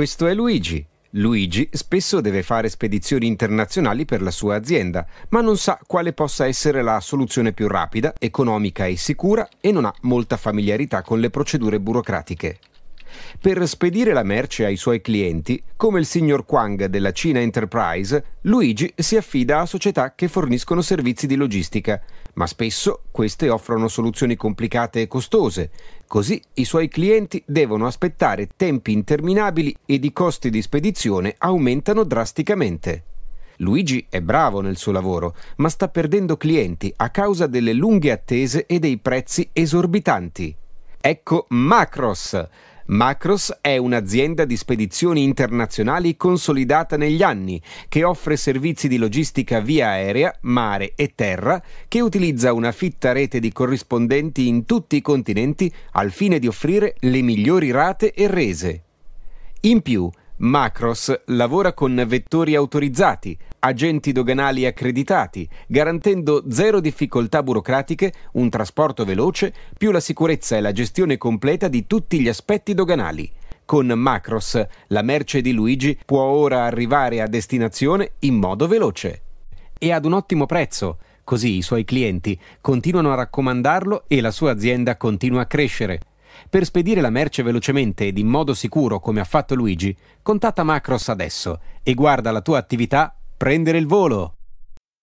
Questo è Luigi. Luigi spesso deve fare spedizioni internazionali per la sua azienda, ma non sa quale possa essere la soluzione più rapida, economica e sicura e non ha molta familiarità con le procedure burocratiche. Per spedire la merce ai suoi clienti, come il signor Quang della Cina Enterprise, Luigi si affida a società che forniscono servizi di logistica, ma spesso queste offrono soluzioni complicate e costose. Così i suoi clienti devono aspettare tempi interminabili ed i costi di spedizione aumentano drasticamente. Luigi è bravo nel suo lavoro, ma sta perdendo clienti a causa delle lunghe attese e dei prezzi esorbitanti. Ecco Macros, Macros è un'azienda di spedizioni internazionali consolidata negli anni, che offre servizi di logistica via aerea, mare e terra, che utilizza una fitta rete di corrispondenti in tutti i continenti al fine di offrire le migliori rate e rese. In più, Macros lavora con vettori autorizzati, agenti doganali accreditati, garantendo zero difficoltà burocratiche, un trasporto veloce, più la sicurezza e la gestione completa di tutti gli aspetti doganali. Con Macros la merce di Luigi può ora arrivare a destinazione in modo veloce e ad un ottimo prezzo. Così i suoi clienti continuano a raccomandarlo e la sua azienda continua a crescere. Per spedire la merce velocemente ed in modo sicuro come ha fatto Luigi, contatta Macros adesso e guarda la tua attività prendere il volo.